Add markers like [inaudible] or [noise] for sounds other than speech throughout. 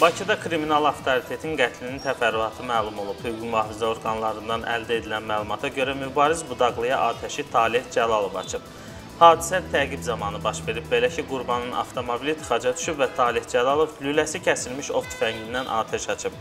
Bakıda kriminal avtoritetin qətlinin təfərrüatı məlum olub. Hüquq mühafizə orqanlarından əldə edilən məlumata görə mübariz Budaqlıya atəşi Talih Cəlalov açıb. Hadisə təqib zamanı baş verib. Belə ki, qurbanın avtomobili tıxaca düşüb və Talih Cəlalov lüləsi kəsilmiş ov tüfəngindən atəş açıb.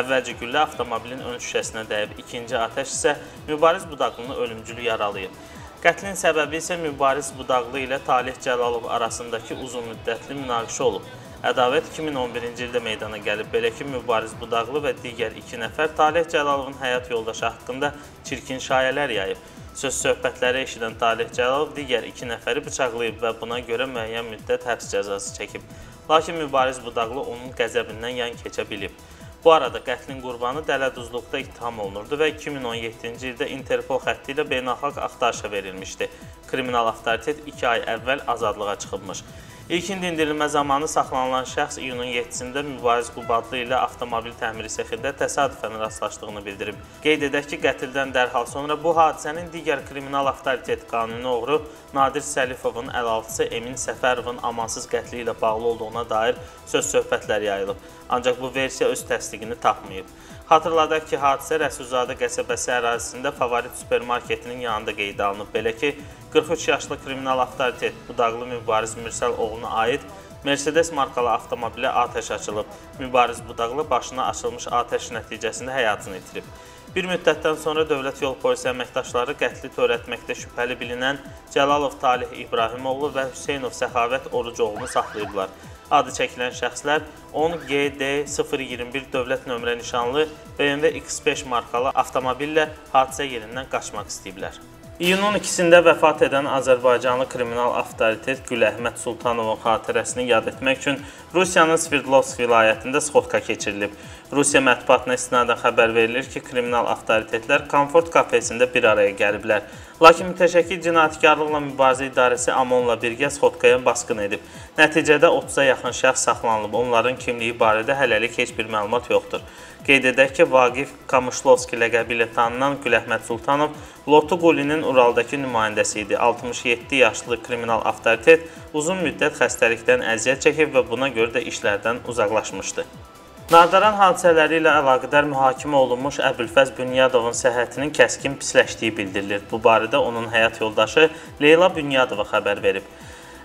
Əvvəlcə güllə avtomobilin ön şüşəsinə dəyib, ikinci atəş isə mübariz Budaqlını ölümcül yaralayıb. Qətlin səbəbi isə mübariz Budaqlı ilə Talih Cəlalov arasındakı uzunmüddətli münaqişə olub. Ədavət 2011-ci ildə meydana gəlib. Belə ki, Mübariz Budaqlı və digər iki nəfər Talih Cəlalovun həyat yoldaşı haqqında çirkin şayələr yayıb. Söz söhbətləri eşidən Talih Cəlalov digər iki nəfəri bıçaqlayıb və buna görə müəyyən müddət həbs cəzası çəkib. Lakin Mübariz Budaqlı onun qəzəbindən yan keçə bilib. Bu arada qətlin qurbanı dələduzluqda ittiham olunurdu və 2017-ci ildə Interpol xətti ilə beynəlxalq axtarışa verilmişdi. Kriminal avtoritet 2 ay əvvəl azadlığa çıxıbmış. İlkin dindirilmə zamanı saxlanılan şəxs iyunun 7-sində Mübariz Qubadlı ilə avtomobil təmiri sexində təsadüfən rastlaşdığını bildirib. Qeyd edək ki, qətildən dərhal sonra bu hadisənin digər kriminal avtoritet qanuni oğru Nadir Səlifovun əlaltısı Emin Səfərovun amansız qətli ilə bağlı olduğuna dair söz söhbətlər yayılıb. Ancaq bu versiya öz təsdiqini tapmayıb. Xatırladaq ki, hadisə Rəsulzadə qəsəbəsi ərazisində favorit supermarketinin yanında qeydə alınıb. Belə ki, 43 yaşlı kriminal avtoritet Budaqlı Mübariz Mürsəl oğluna aid Mercedes markalı avtomobilə atəş açılıb. Mübariz Budaqlı başına açılmış atəş nəticəsində həyatını itirib. Bir müddətdən sonra Dövlət Yol Polisi əməkdaşları qətli törətməkdə şübhəli bilinən Cəlalov Talih İbrahimoğlu və Hüseynov Səxavət Orucoğlunu saxlayıblar. Adı çəkilən şəxslər 10GD021 dövlət nömrə nişanlı BMW X5 markalı avtomobillə hadisə yerindən qaçmaq istəyiblər. İyunun 2-sində vəfat edən Azərbaycanlı kriminal avtoritet Gül Əhməd Sultanovun xatirəsini yad etmək üçün Rusiyanın Sverdlovsk vilayətində sxotka keçirilib. Rusiya mətbuatına istinadən xəbər verilir ki, kriminal avtoritetlər komfort kafesində bir araya gəliblər. Lakin mütəşəkkil cinayətkarlıqla mübarizə idarəsi AMON-la birgə sxotkaya basqın edib. Nəticədə 30-a yaxın şəxs saxlanılıb. Onların kimliyi barədə hələlik heç bir məlumat yoxdur. Qeyd edək ki, Vaqif Kamışlovski ləqəbi ilə tanınan Güləhməd Sultanov Lotu Qulinin Uraldakı nümayəndəsi idi. 67 yaşlı kriminal avtoritet uzun müddət xəstəlikdən əziyyət çəkib və buna görə də işlərdən uzaqlaşmışdı. Nardaran hadisələri ilə əlaqədar mühakimə olunmuş Əbülfəz Bünyadovun səhhətinin kəskin pisləşdiyi bildirilir. Bu barədə onun həyat yoldaşı Leyla Bünyadova xəbər verib.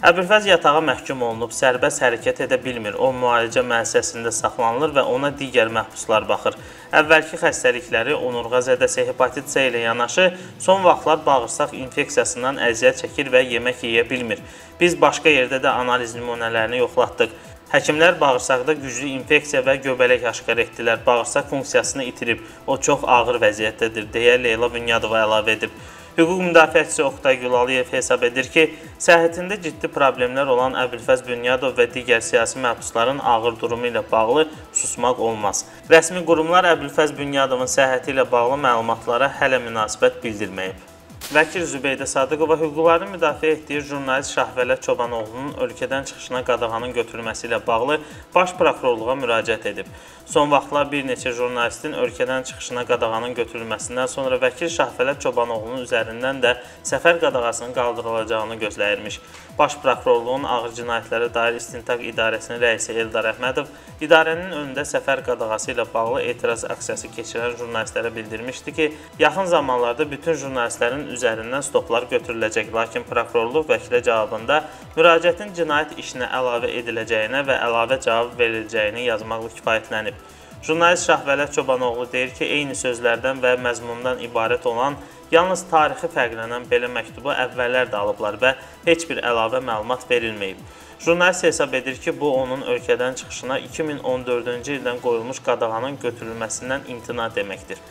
Əbülfəz yatağa məhkum olunub, sərbəst hərəkət edə bilmir. O müalicə müəssisəsində saxlanılır və ona digər məhbuslar baxır. Əvvəlki xəstəlikləri onurğa zədəsi, hepatit C ilə yanaşı son vaxtlar bağırsaq infeksiyasından əziyyət çəkir və yemək yeyə bilmir. Biz başqa yerdə də analiz nümunələrini yoxlatdıq. Həkimlər bağırsaqda güclü infeksiya və göbələk aşkar etdilər. Bağırsaq funksiyasını itirib. O çox ağır vəziyyətdədir, deyə Leyla Bünyadova əlavə edib. Hüquq müdafiəçisi Oqtay Gülaliyev hesab edir ki, səhhətində ciddi problemlər olan Əbülfəz Bünyadov və digər siyasi məhbusların ağır durumu ilə bağlı susmaq olmaz. Rəsmi qurumlar Əbülfəz Bünyadovun səhhəti ilə bağlı məlumatlara hələ münasibət bildirməyib. Vəkil Zübeydə Sadıqova hüquqlarını müdafiə etdiyi jurnalist Şahvələt Çobanoğlunun ölkədən çıxışına qadağanın götürülməsi ilə bağlı Baş Prokurorluğa müraciət edib. Son vaxtlar bir neçə jurnalistin ölkədən çıxışına qadağanın götürülməsindən sonra vəkil Şahvələt Çobanoğlunun üzərindən də səfər qadağasının qaldırılacağını gözləyirmiş. Baş Prokurorluğun Ağır Cinayətlərə dair İstintaq İdarəsinin rəisi Eldar Əhmədov idarənin önündə səfər qadağası ilə bağlı etiraz aksiyası keçirən jurnalistlərə bildirmişdi ki, yaxın zamanlarda bütün jurnalistlərin üzərindən stoplar götürüləcək, lakin prokurorluq vəkilə cavabında müraciətin cinayət işinə əlavə ediləcəyinə və əlavə cavab veriləcəyini yazmaqla kifayətlənib. Jurnalist Şahvələt Çobanoğlu deyir ki, eyni sözlərdən və məzmundan ibarət olan yalnız tarixi fərqlənən belə məktubu əvvəllər də alıblar və heç bir əlavə məlumat verilməyib. Jurnalist hesab edir ki, bu onun ölkədən çıxışına 2014-cü ildən qoyulmuş qadağanın götürülməsindən imtina deməkdir.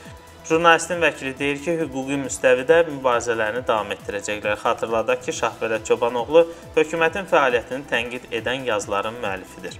Jurnalistin vəkili deyir ki, hüquqi müstəvidə mübarizələrini davam etdirəcəklər. Xatırladaq ki, Şahvələt Çobanoğlu hökumətin fəaliyyətini tənqid edən yazıların müəllifidir.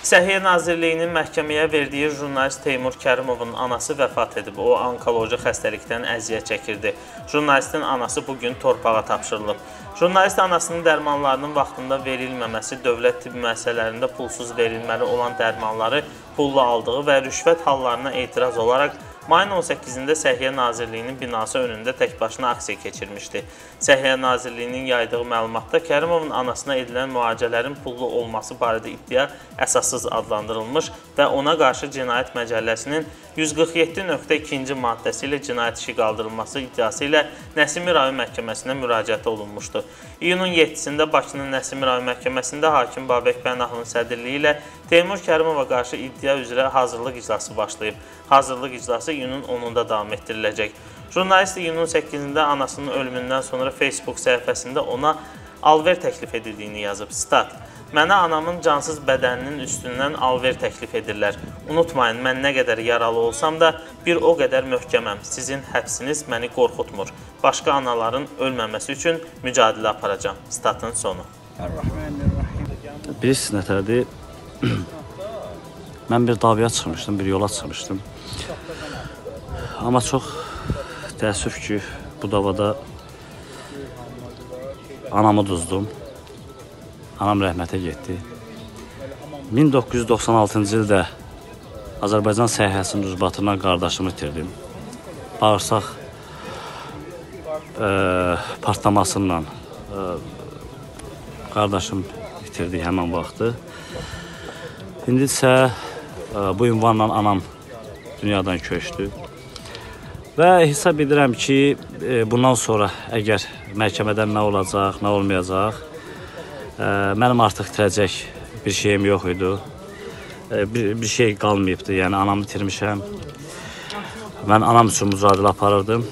Səhiyyə Nazirliyinin məhkəməyə verdiyi jurnalist Teymur Kərimovun anası vəfat edib. O, onkoloji xəstəlikdən əziyyət çəkirdi. Jurnalistin anası bugün torpağa tapşırılıb. Jurnalist anasının dərmanlarının vaxtında verilməməsi, dövlət tibb müəssisələrində pulsuz verilməli olan dərmanları pulla aldığı və rüşvət hallarına etiraz olaraq mayın 18-də Səhiyyə Nazirliyinin binası önündə təkbaşına aksiya keçirmişdi. Səhiyyə Nazirliyinin yaydığı məlumatda Kərimovun anasına edilən müalicələrin pullu olması barədə iddia əsassız adlandırılmış və ona qarşı Cinayət Məcəlləsinin 147.2-ci maddəsi ilə cinayət işi qaldırılması iddiası ilə Nəsimi rayon məhkəməsinə müraciət olunmuşdu. İyunun 7-sində Bakının Nəsimi rayon məhkəməsində hakim Babək Pənahovun sədrliyi ilə Teymur Kərimova qarşı iddia üzrə hazırlıq iclası başlayıb. Hazırlıq iclası iyunun 10-da davam etdiriləcək. Jurnalist iyunun 8-də anasının ölümündən sonra Facebook səhifəsində ona alver təklif edildiyini yazıb. Stat: Mənə anamın cansız bədəninin üstündən alver təklif edirlər. Unutmayın, mən nə qədər yaralı olsam da bir o qədər möhkəməm. Sizin həbsiniz məni qorxutmur. Başqa anaların ölməməsi üçün mücadilə aparacağam. Statın sonu. Bilirsiniz nətərdir? [clears throat] mən bir davaya çıxmışdım, bir yola çıxmışdım. Amma çox təəssüf ki, bu davada anamı duzdum. Anam rəhmətə getdi. 1996-cı ildə Azərbaycan səhiyəsinin uzbatından qardaşımı itirdim. Bağırsaq e, partlamasından e, qardaşım itirdi həmən vaxtı. İndi isə e, bu ünvanla anam dünyadan köçdü. Və hesab edirəm ki, e, bundan sonra əgər məhkəmədən nə olacaq, nə olmayacaq, Mənim artıq itirəcək bir şeyim yox idi. Bir, bir şey qalmayıbdı. Yəni anamı itirmişəm. Mən anam üçün mücadilə aparırdım.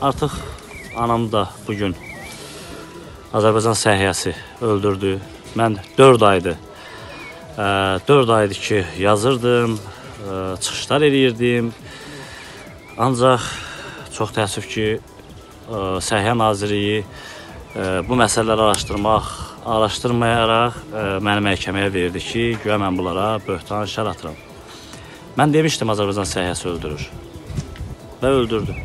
Artıq anam da bu gün Azərbaycan səhiyyəsi öldürdü. Mən 4 aydır 4 aydır ki, yazırdım, çıxışlar eləyirdim. Ancaq çox təəssüf ki, Səhiyyə Nazirliyi bu məsələləri araşdırmaq araşdırmayaraq məni məhkəməyə verdi ki, güya mən bunlara böhtan şər atıram. Mən demişdim Azərbaycan səhiyyəsi öldürür və öldürdü.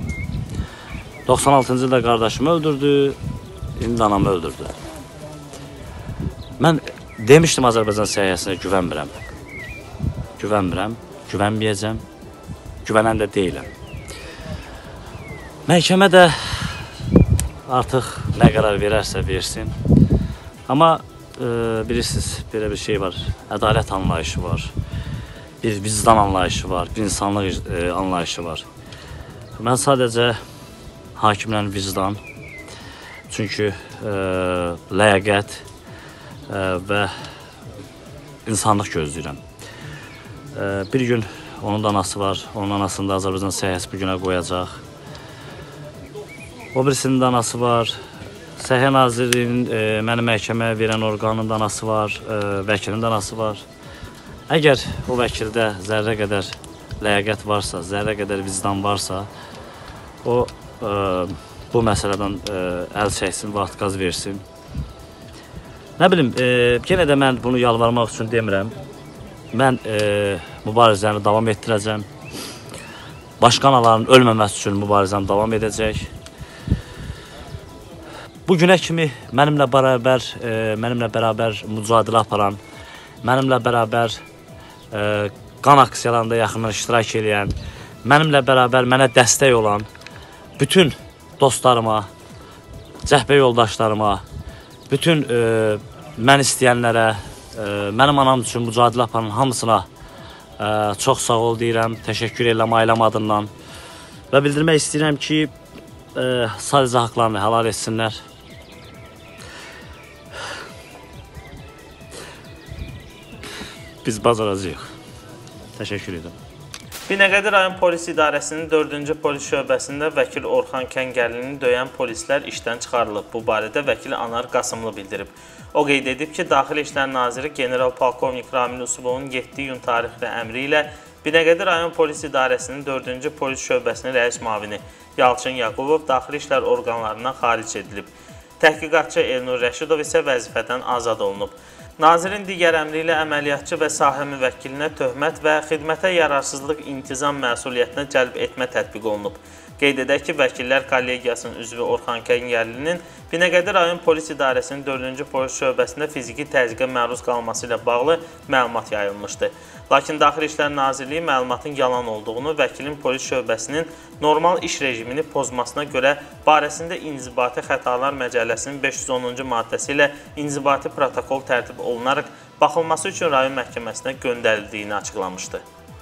96-cı ildə qardaşımı öldürdü, indi anamı öldürdü. Mən demişdim Azərbaycan səhiyyəsinə güvənmirəm. Güvənmirəm, güvənməyəcəm, güvənən də deyiləm. Məhkəmə də artıq nə qərar verərsə versin. Amma e, bilirsiniz, belə bir şey var. Ədalət anlayışı var. Bir vicdan anlayışı var, bir insanlıq e, anlayışı var. Mən sadəcə hakimlərin vicdan, çünki e, ləyaqət və insanlıq gözləyirəm. Bir gün onun da anası var, onun anasını da Azərbaycan səhiyyəsi bu günə qoyacaq. O birisinin də anası var, Səhiyyə Nazirliyinin e, məni məhkəməyə verən orqanın danası var, e, vəkilin danası var. Əgər o vəkildə zərrə qədər ləyaqət varsa, zərrə qədər vicdan varsa, o e, bu məsələdən e, əl çəksin, vaxt qaz versin. Nə bilim, e, yenə də mən bunu yalvarmaq üçün demirəm. Mən e, mübarizəni davam etdirəcəm. Başqa anaların ölməməsi üçün mübarizəm davam edəcək. Bu günə kimi mənimlə bərabər, e, mənimlə bərabər mücadilə aparan, mənimlə bərabər e, qan aksiyalarında yaxından iştirak edən, mənimlə bərabər mənə dəstək olan bütün dostlarıma, cəhbə yoldaşlarıma, bütün e, mən istəyənlərə, e, mənim anam üçün mücadilə aparan hamısına e, çox sağ ol deyirəm, təşəkkür edirəm ailəm adından və bildirmək istəyirəm ki, e, sadəcə haqlarını halal etsinlər. biz bacaracağıq. Təşəkkür edirəm. Binəqədi rayon polis idarəsinin 4-cü polis şöbəsində vəkil Orxan Kəngərlini döyən polislər işdən çıxarılıb. Bu barədə vəkil Anar Qasımlı bildirib. O qeyd edib ki, Daxili İşlər Naziri general polkovnik Ramil Usubovun 7 iyun tarixli əmri ilə Binəqədi rayon polis idarəsinin 4-cü polis şöbəsinin rəis mavini Yalçın Yaqubov daxili işlər orqanlarından xaric edilib. Təhqiqatçı Elnur Rəşidov isə vəzifədən azad olunub. Nazirin digər əmri ilə əməliyyatçı və sahə müvəkkilinə töhmət və xidmətə yararsızlıq intizam məsuliyyətinə cəlb etmə tətbiq olunub. Qeyd edək ki, Vəkillər Kollegiyasının üzvü Orxan Kəngərlinin Binəqədi rayon polis idarəsinin 4-cü polis şöbəsində fiziki təzyiqə məruz qalması ilə bağlı məlumat yayılmışdı. Lakin Daxili İşlər Nazirliyi məlumatın yalan olduğunu, vəkilin polis şöbəsinin normal iş rejimini pozmasına görə barəsində İnzibati Xətalar Məcəlləsinin 510-cu maddəsi ilə inzibati protokol tərtib olunaraq baxılması üçün rayon məhkəməsinə göndərildiyini açıqlamışdı.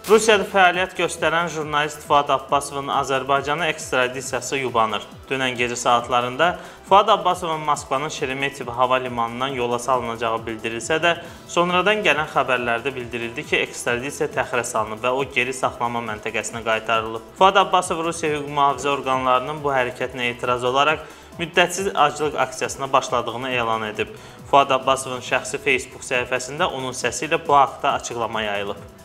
Rusiyada fəaliyyət göstərən jurnalist Fuad Abbasovun Azərbaycana ekstradisiyası yubanır. Dünən gecə saatlarında Fuad Abbasovun Moskvanın Şeremetyevo hava limanından yola salınacağı bildirilsə də, sonradan gələn xəbərlərdə bildirildi ki, ekstradisiya təxirə salınıb və o geri saxlama məntəqəsinə qaytarılıb. Fuad Abbasov Rusiya hüquq mühafizə orqanlarının bu hərəkətinə etiraz olaraq müddətsiz aclıq aksiyasına başladığını elan edib. Fuad Abbasovun şəxsi Facebook səhifəsində onun səsi ilə bu haqda açıqlama yayılıb.